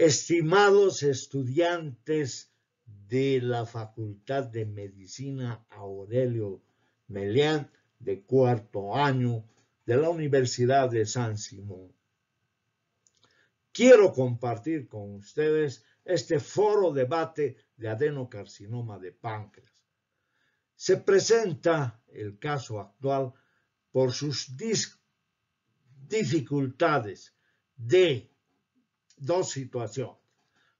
Estimados estudiantes de la Facultad de Medicina Aurelio Melián de cuarto año de la Universidad de San Simón. Quiero compartir con ustedes este foro debate de adenocarcinoma de páncreas. Se presenta el caso actual por sus dificultades de dos situaciones.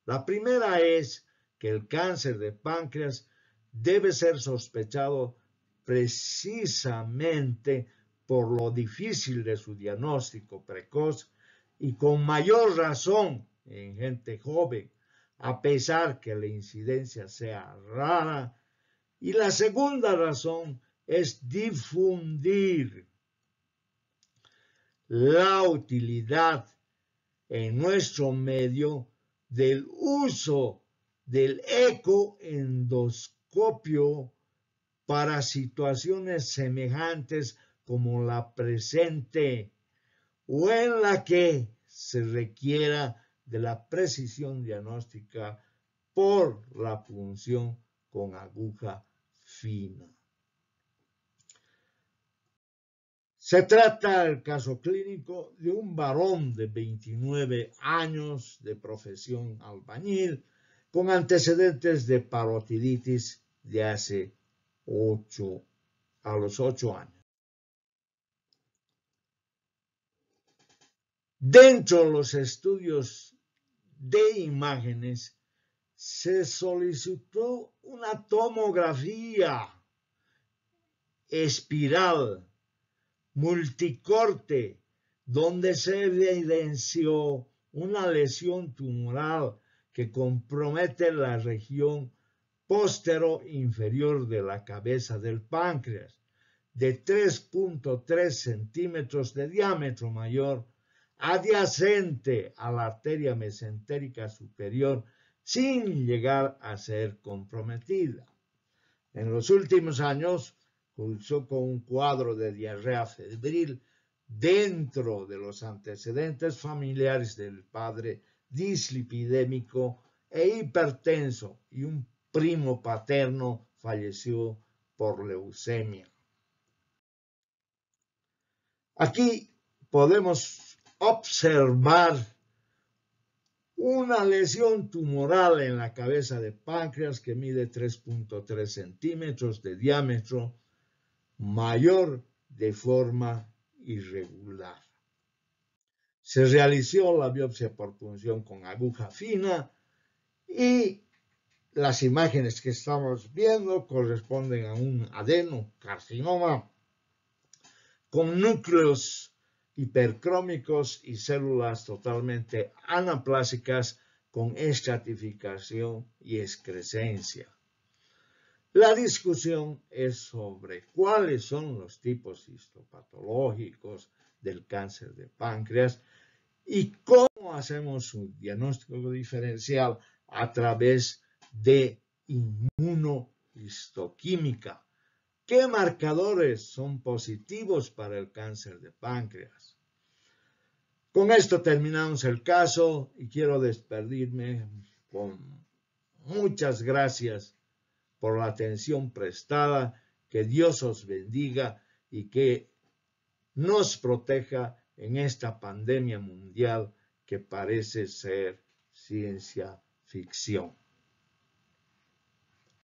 La primera es que el cáncer de páncreas debe ser sospechado precisamente por lo difícil de su diagnóstico precoz y con mayor razón en gente joven, a pesar que la incidencia sea rara. Y la segunda razón es difundir la utilidad en nuestro medio del uso del ecoendoscopio para situaciones semejantes como la presente o en la que se requiera de la precisión diagnóstica por la punción con aguja fina. Se trata del caso clínico de un varón de 29 años de profesión albañil con antecedentes de parotiditis de hace 8 a los 8 años. Dentro de los estudios de imágenes se solicitó una tomografía espiral multicorte donde se evidenció una lesión tumoral que compromete la región postero inferior de la cabeza del páncreas de 3.3 centímetros de diámetro mayor adyacente a la arteria mesentérica superior sin llegar a ser comprometida. En los últimos años, cursó con un cuadro de diarrea febril dentro de los antecedentes familiares del padre dislipidémico e hipertenso y un primo paterno falleció por leucemia. Aquí podemos observar una lesión tumoral en la cabeza de páncreas que mide 3.3 centímetros de diámetro, mayor de forma irregular. Se realizó la biopsia por punción con aguja fina y las imágenes que estamos viendo corresponden a un adenocarcinoma con núcleos hipercrómicos y células totalmente anaplásicas con estratificación y excrescencia. La discusión es sobre cuáles son los tipos histopatológicos del cáncer de páncreas y cómo hacemos su diagnóstico diferencial a través de inmunohistoquímica. ¿Qué marcadores son positivos para el cáncer de páncreas? Con esto terminamos el caso y quiero despedirme con muchas gracias por la atención prestada. Que Dios os bendiga y que nos proteja en esta pandemia mundial que parece ser ciencia ficción.